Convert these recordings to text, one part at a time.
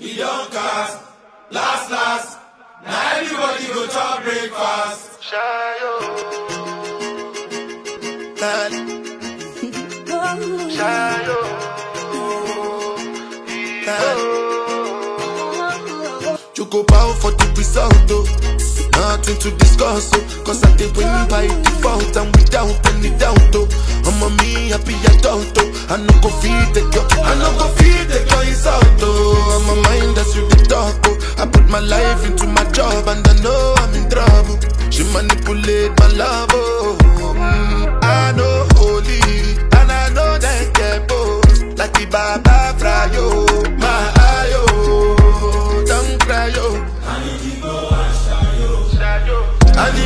e don cast last last na everybody go chop breakfast. You go bow for the result, oh. Nothing to discuss, oh. Cause I did win by default and without any doubt, oh. I'm a me happy adult, oh. I no go feed the girl, I no go feed the girl insult, oh. I'm a my life into my job and I know I'm in trouble. She manipulate my love, oh. Mm, I know holy and I know that both. Like the Baba Frayo, my ayo, don't cry, yo. Ani bigbo and shayo Ani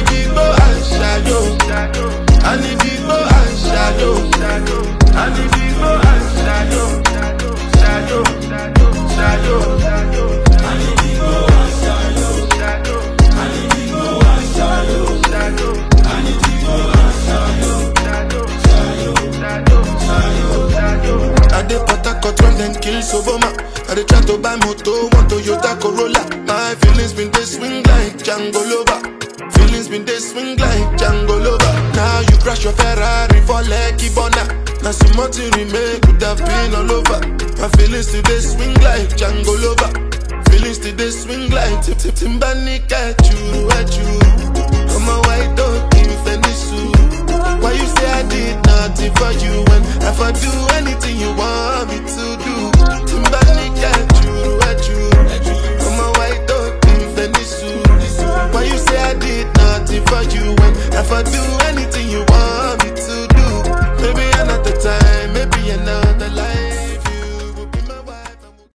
Dem kill Soboma I dey try to buy moto, one Toyota Corolla My feelings been dey swing like Django Lover Feelings been they swing like Django Lover. Now you crash your Ferrari for Lucky Bona. Now some more to remake could have been all over. My feelings today swing like Django Lover. Feelings today swing like Tip Tip Timbani at I did nothing for you, and if I do anything.